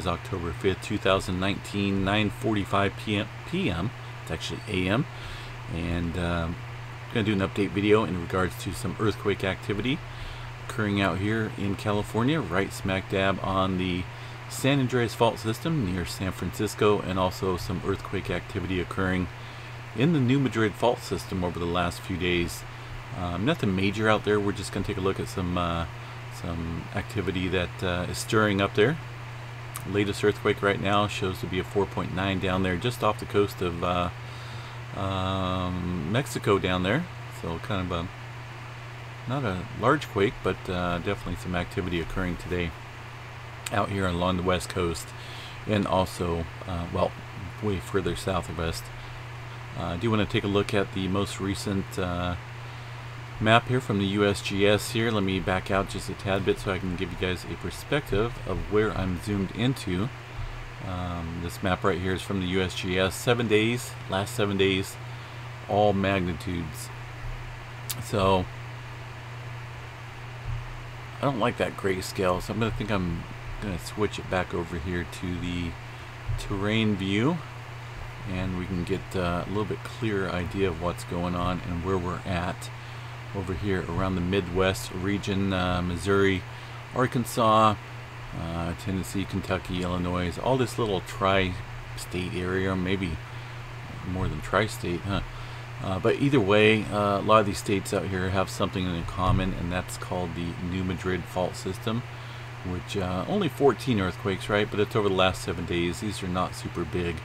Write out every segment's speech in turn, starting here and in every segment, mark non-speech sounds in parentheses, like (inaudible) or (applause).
is October 5th, 2019, 9:45 p.m. p.m. It's actually a.m. And um, I'm going to do an update video in regards to some earthquake activity occurring out here in California, right smack dab on the San Andreas Fault System near San Francisco, and also some earthquake activity occurring in the New Madrid Fault System over the last few days. Um, nothing major out there. We're just going to take a look at some uh, some activity that uh, is stirring up there. Latest earthquake right now shows to be a 4.9 down there, just off the coast of uh, um, Mexico down there. So kind of a not a large quake, but uh, definitely some activity occurring today out here along the west coast, and also uh, well way further south of us. Uh, I do want to take a look at the most recent uh, map here from the USGS here. Let me back out just a tad bit so I can give you guys a perspective of where I'm zoomed into. Um, this map right here is from the USGS. Seven days, last seven days, all magnitudes. So, I don't like that grayscale, so I'm going to think I'm going to switch it back over here to the terrain view and we can get uh, a little bit clearer idea of what's going on and where we're at over here around the Midwest region, uh, Missouri, Arkansas, uh, Tennessee, Kentucky, Illinois, all this little tri-state area, maybe more than tri-state, huh? Uh, but either way, uh, a lot of these states out here have something in common, and that's called the New Madrid Fault System, which uh, only 14 earthquakes, right? But it's over the last seven days. These are not super big,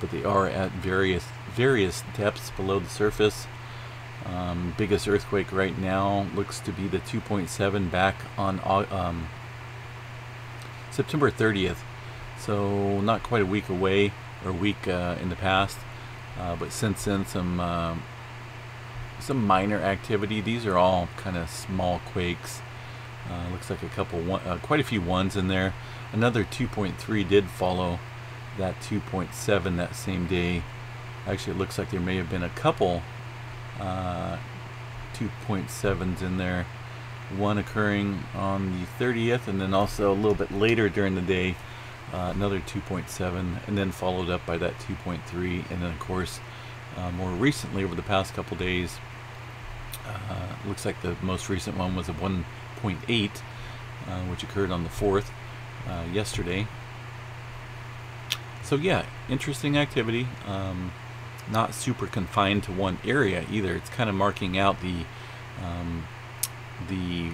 but they are at various various depths below the surface. Um, biggest earthquake right now looks to be the 2.7 back on um, September 30th. So not quite a week away, or a week uh, in the past. Uh, but since then, some uh, some minor activity. These are all kind of small quakes. Uh, looks like a couple, one, uh, quite a few ones in there. Another 2.3 did follow that 2.7 that same day. Actually, it looks like there may have been a couple uh, 2.7s in there. One occurring on the 30th, and then also a little bit later during the day, uh, another 2.7, and then followed up by that 2.3, and then of course, uh, more recently over the past couple days, uh, looks like the most recent one was a 1.8, uh, which occurred on the 4th uh, yesterday. So yeah, interesting activity. Um, not super confined to one area either. It's kind of marking out the um, the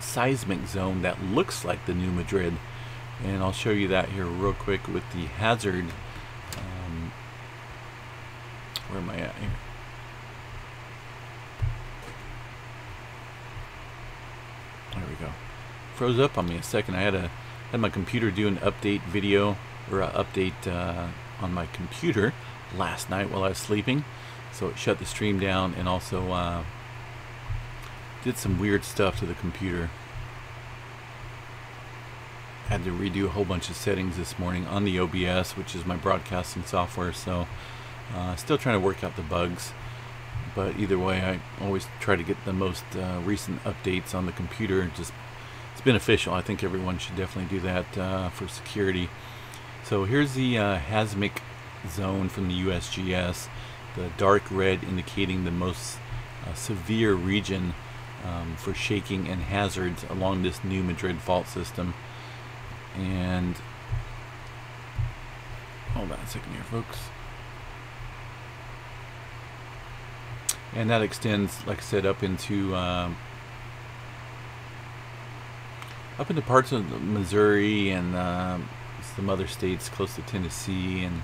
seismic zone that looks like the New Madrid, and I'll show you that here real quick with the hazard. Um, where am I at here? There we go. Froze up on me a second. I had a had my computer do an update video or update uh, on my computer last night while I was sleeping. So it shut the stream down and also uh, did some weird stuff to the computer. Had to redo a whole bunch of settings this morning on the OBS, which is my broadcasting software. So uh, still trying to work out the bugs. But either way, I always try to get the most uh, recent updates on the computer. Just it's beneficial. I think everyone should definitely do that uh, for security. So here's the uh, Hasmic zone from the USGS, the dark red indicating the most uh, severe region um, for shaking and hazards along this new Madrid fault system. And hold on a second here, folks. And that extends, like I said, up into um, up into parts of Missouri and uh, some other states close to Tennessee and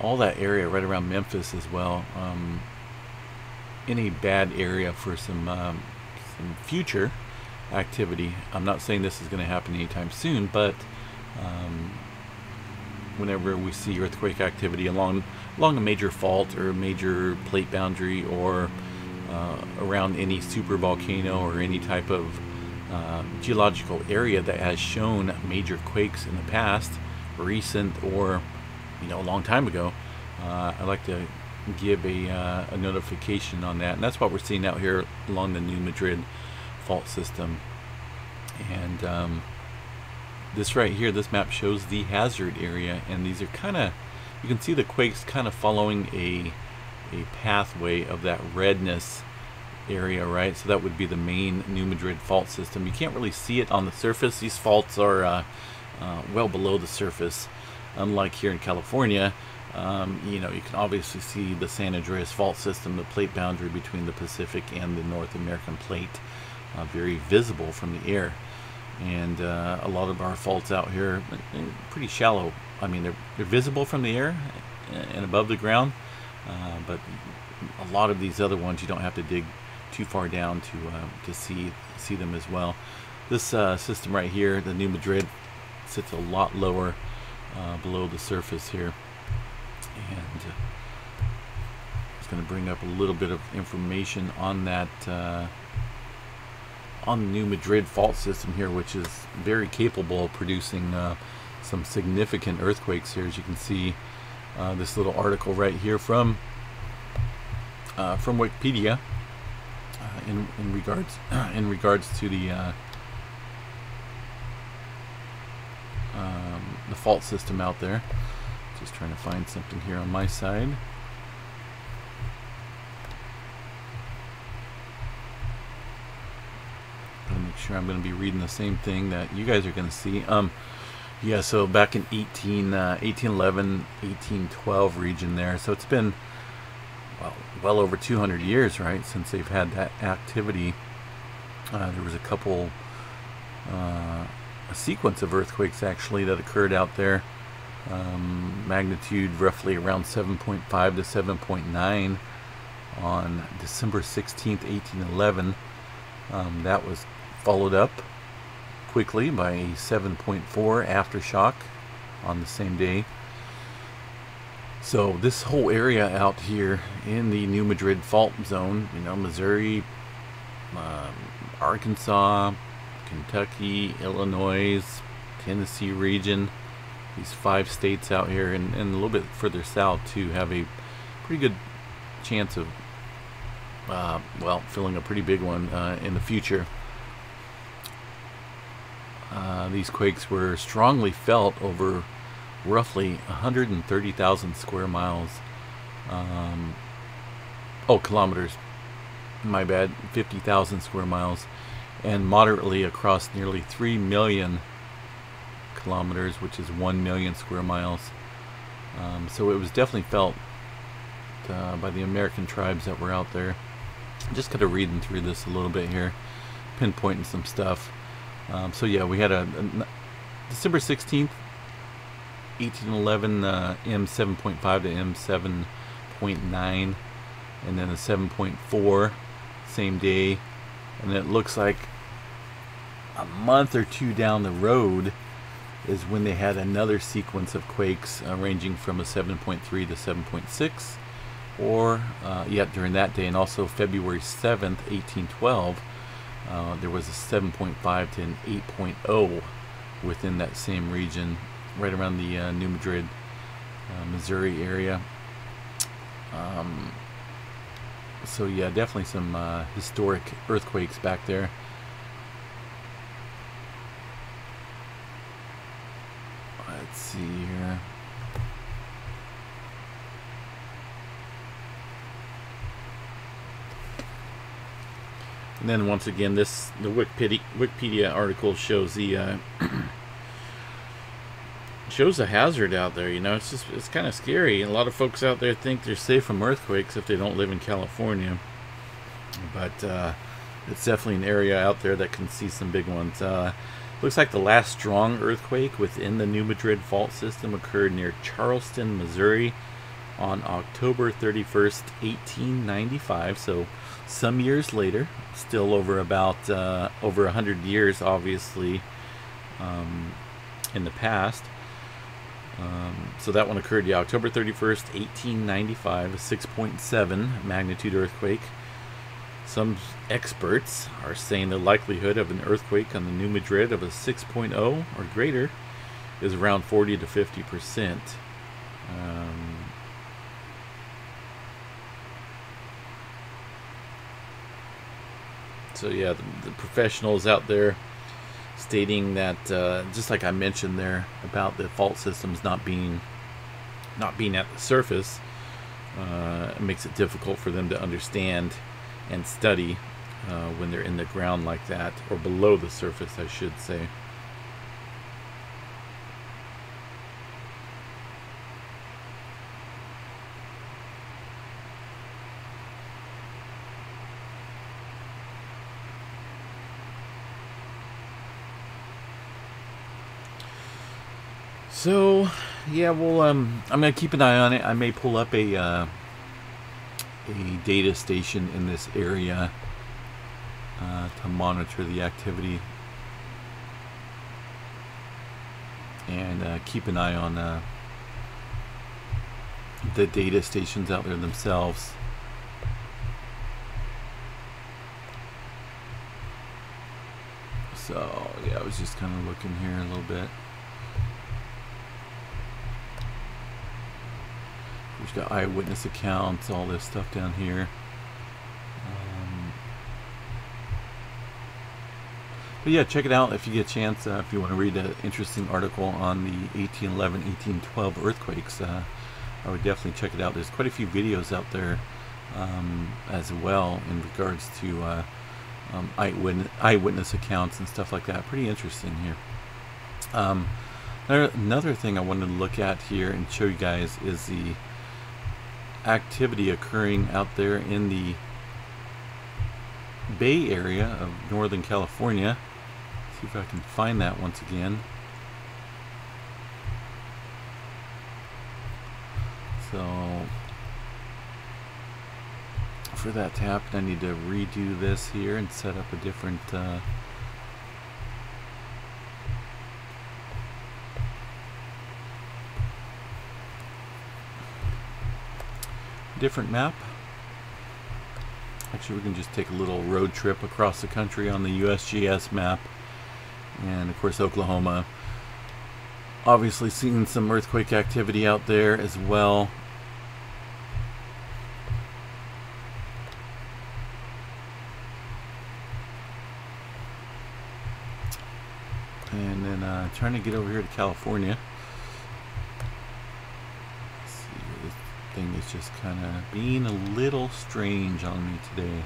all that area right around Memphis as well. Um, any bad area for some um, some future activity. I'm not saying this is going to happen anytime soon, but um, whenever we see earthquake activity along along a major fault or a major plate boundary or uh, around any super volcano or any type of uh, geological area that has shown major quakes in the past, recent or you know a long time ago, uh, I like to give a, uh, a notification on that, and that's what we're seeing out here along the New Madrid fault system. And um, this right here, this map shows the hazard area, and these are kind of, you can see the quakes kind of following a, a pathway of that redness area, right? So that would be the main New Madrid fault system. You can't really see it on the surface. These faults are uh, uh, well below the surface, unlike here in California. Um, you know, you can obviously see the San Andreas fault system, the plate boundary between the Pacific and the North American plate, uh, very visible from the air and uh, a lot of our faults out here pretty shallow I mean they're, they're visible from the air and above the ground uh, but a lot of these other ones you don't have to dig too far down to uh, to see see them as well this uh, system right here the New Madrid sits a lot lower uh, below the surface here and uh, it's going to bring up a little bit of information on that on the New Madrid fault system here, which is very capable of producing uh, some significant earthquakes here. As you can see, uh, this little article right here from uh, from Wikipedia uh, in in regards (clears throat) in regards to the uh, um, the fault system out there. Just trying to find something here on my side. Make sure I'm going to be reading the same thing that you guys are going to see. Um, yeah, so back in 18, uh, 1811, 1812 region there. So it's been well, well over 200 years, right, since they've had that activity. Uh, there was a couple, uh, a sequence of earthquakes actually that occurred out there. Um, magnitude roughly around 7.5 to 7.9 on December 16th, 1811. Um, that was followed up quickly by a 7.4 aftershock on the same day. So this whole area out here in the New Madrid fault zone, you know, Missouri, um, Arkansas, Kentucky, Illinois, Tennessee region, these five states out here and, and a little bit further south to have a pretty good chance of, uh, well, filling a pretty big one uh, in the future. Uh, these quakes were strongly felt over roughly 130,000 square miles. Um, oh, kilometers. My bad. 50,000 square miles. And moderately across nearly 3 million kilometers, which is 1 million square miles. Um, so it was definitely felt uh, by the American tribes that were out there. I'm Just kind of reading through this a little bit here, pinpointing some stuff. Um, so yeah, we had a, a December 16th, 1811 uh, M7.5 to M7.9, and then a 7.4 same day, and it looks like a month or two down the road is when they had another sequence of quakes uh, ranging from a 7.3 to 7.6 or uh, yeah during that day and also February 7th 1812 uh, there was a 7.5 to an 8.0 within that same region, right around the uh, New Madrid, uh, Missouri area. Um, so yeah, definitely some uh, historic earthquakes back there. Let's see here. And then once again, this the Wikipedia, Wikipedia article shows the uh, (clears throat) shows a hazard out there. You know, it's just it's kind of scary. A lot of folks out there think they're safe from earthquakes if they don't live in California, but uh, it's definitely an area out there that can see some big ones. Uh, looks like the last strong earthquake within the New Madrid fault system occurred near Charleston, Missouri, on October 31st, 1895. So some years later, still over about uh, over a hundred years, obviously, um, in the past. Um, so that one occurred, yeah, October 31st, 1895, a 6.7 magnitude earthquake. Some experts are saying the likelihood of an earthquake on the New Madrid of a 6.0 or greater is around 40 to 50 percent. Um, So yeah, the, the professionals out there stating that uh, just like I mentioned there about the fault systems not being not being at the surface, uh, it makes it difficult for them to understand and study uh, when they're in the ground like that, or below the surface, I should say. So, yeah, well, um, I'm gonna keep an eye on it. I may pull up a uh, a data station in this area uh, to monitor the activity and uh, keep an eye on uh, the data stations out there themselves. So yeah, I was just kind of looking here a little bit. We've got eyewitness accounts, all this stuff down here. Um, but yeah, check it out if you get a chance. Uh, if you want to read an interesting article on the 1811, 1812 earthquakes, uh, I would definitely check it out. There's quite a few videos out there um, as well in regards to uh, um, eyewitness, eyewitness accounts and stuff like that. Pretty interesting here. Um, another thing I wanted to look at here and show you guys is the activity occurring out there in the Bay Area of Northern California. See if I can find that once again. So for that to happen, I need to redo this here and set up a different uh, different map. Actually, we can just take a little road trip across the country on the USGS map. And of course, Oklahoma. Obviously, seeing some earthquake activity out there as well. And then uh, trying to get over here to California. thing is just kind of being a little strange on me today.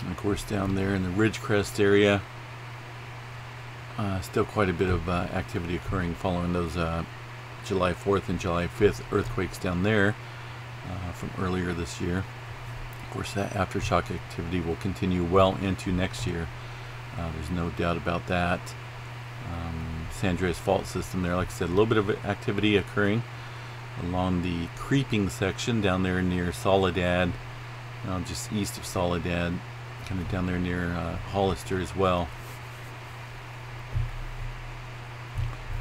And of course down there in the Ridgecrest area, uh, still quite a bit of uh, activity occurring following those uh, July 4th and July 5th earthquakes down there uh, from earlier this year. Of course, that aftershock activity will continue well into next year. Uh, there's no doubt about that. Um, San Andreas fault system there, like I said, a little bit of activity occurring along the creeping section down there near Soledad, know, just east of Soledad, kind of down there near uh, Hollister as well.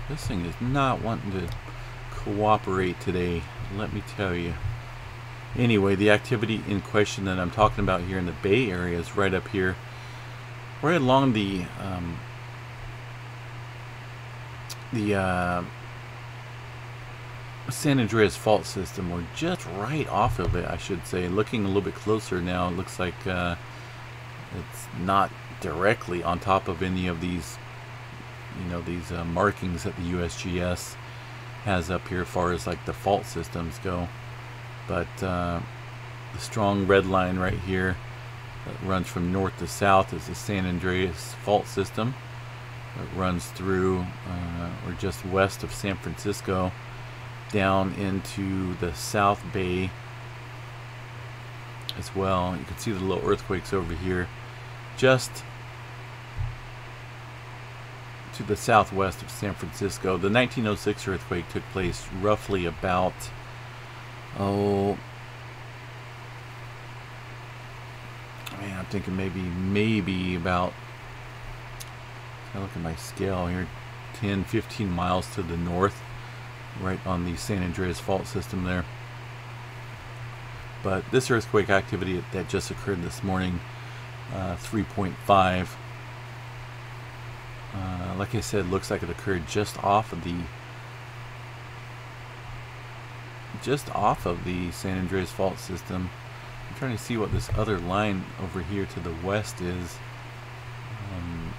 This thing is not wanting to cooperate today, let me tell you. Anyway, the activity in question that I'm talking about here in the Bay Area is right up here, right along the um, the uh, San Andreas fault system, or just right off of it, I should say. Looking a little bit closer now, it looks like uh, it's not directly on top of any of these, you know, these uh, markings at the USGS has up here as far as like the fault systems go. But uh, the strong red line right here that runs from north to south is the San Andreas fault system. It runs through uh, or just west of San Francisco down into the South Bay as well. You can see the little earthquakes over here just to the southwest of San Francisco. The 1906 earthquake took place roughly about, oh, man, I'm thinking maybe, maybe about, I look at my scale here, 10, 15 miles to the north, right on the San Andreas fault system there. But this earthquake activity that just occurred this morning, uh, 3.5 Uh, like I said, looks like it occurred just off of the just off of the San Andreas fault system. I'm trying to see what this other line over here to the west is. Um,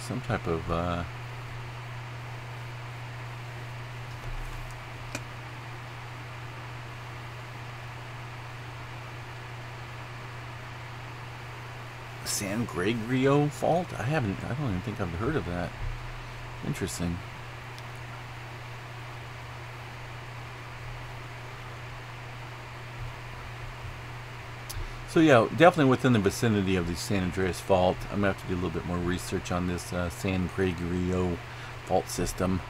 some type of uh, San Gregorio fault? I haven't, I don't even think I've heard of that. Interesting. So yeah, definitely within the vicinity of the San Andreas Fault. I'm going to have to do a little bit more research on this uh, San Gregorio fault system.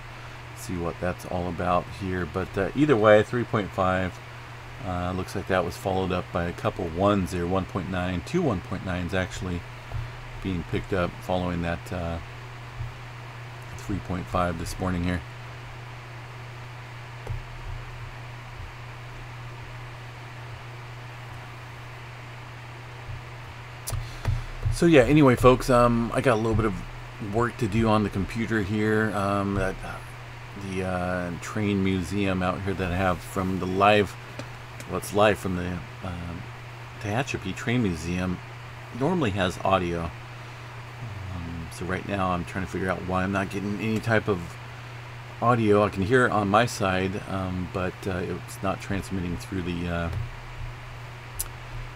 See what that's all about here. But uh, either way, 3.5. Uh, looks like that was followed up by a couple ones there, 1.9, two 1.9s actually being picked up following that uh, 3.5 this morning here. So yeah, anyway, folks, um, I got a little bit of work to do on the computer here. Um, that the uh, train museum out here that I have from the live, what's well, live from the uh, Tehachapi Train Museum, normally has audio. Um, so right now I'm trying to figure out why I'm not getting any type of audio. I can hear it on my side, um, but uh, it's not transmitting through the uh,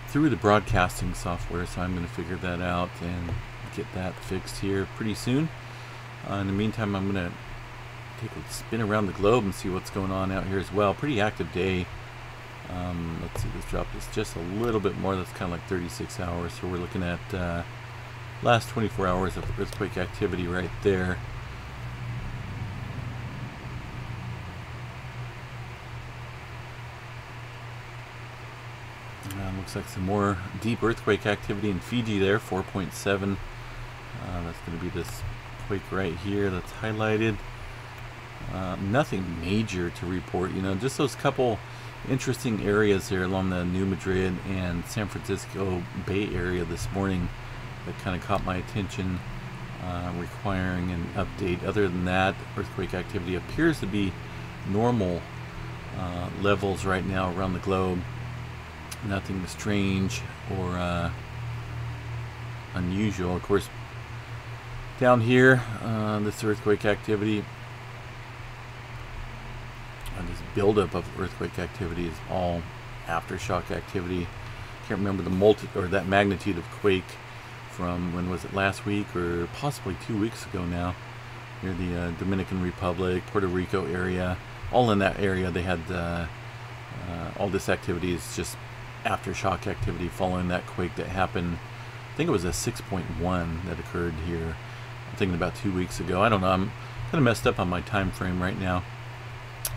through the broadcasting software, so I'm going to figure that out and get that fixed here pretty soon. Uh, in the meantime, I'm going to take a spin around the globe and see what's going on out here as well. Pretty active day. Um, let's see, this dropped us just a little bit more. That's kind of like 36 hours. So we're looking at uh, last 24 hours of earthquake activity right there. Looks like some more deep earthquake activity in Fiji there, 4.7. Uh, that's going to be this quake right here that's highlighted. Uh, nothing major to report, you know, just those couple interesting areas here along the New Madrid and San Francisco Bay Area this morning that kind of caught my attention, uh, requiring an update. Other than that, earthquake activity appears to be normal uh, levels right now around the globe nothing strange or uh, unusual. Of course, down here, uh, this earthquake activity, buildup of earthquake activity is all aftershock activity. Can't remember the multi or that magnitude of quake from when was it last week or possibly two weeks ago now, near the uh, Dominican Republic, Puerto Rico area. All in that area, they had uh, uh, all this activity is just aftershock activity following that quake that happened. I think it was a 6.1 that occurred here. I'm thinking about two weeks ago. I don't know. I'm kind of messed up on my time frame right now,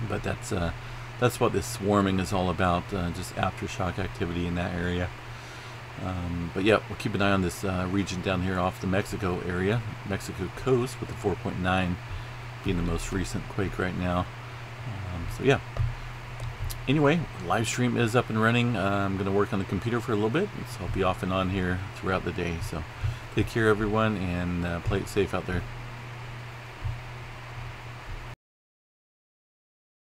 but that's uh, that's what this swarming is all about. Uh, just aftershock activity in that area. Um, but yeah, we'll keep an eye on this uh, region down here off the Mexico area, Mexico coast, with the 4.9 being the most recent quake right now. Um, so yeah, anyway, live stream is up and running. Uh, I'm going to work on the computer for a little bit, so I'll be off and on here throughout the day. So take care, everyone, and uh, play it safe out there.